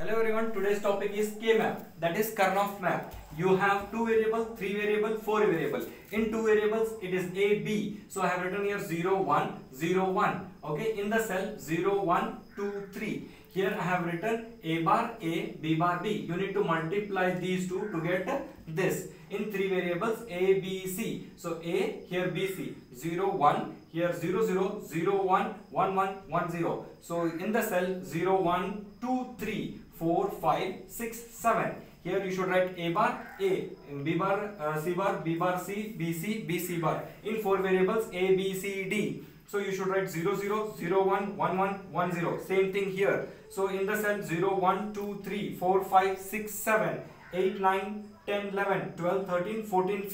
Hello everyone, today's topic is K-map, that is Karnaugh map. You have two variables, three variable, four variable. In two variables, it is A, B. So I have written here 0, 1, 0, 1. Okay, in the cell 0, 1, 2, 3. Here I have written A bar A, B bar B. You need to multiply these two to get this. In three variables A, B, C. So A, here B, C. 0, 1, here 0, 0, 0, 1, 1, 1, 1, 0. So in the cell 0, 1, 2, 3, 4, 5, 6, 7. Here you should write A bar A, B bar uh, C bar, B bar C, B C, B C bar. In four variables A, B, C, D. So you should write 0, 0, 0, 1, 1, 1, 1, 0. Same thing here. So in the cell 0, 1, 2, 3, 4, 5, 6, 7, 8, 9, 10, 11, 12, 13, 14, 15.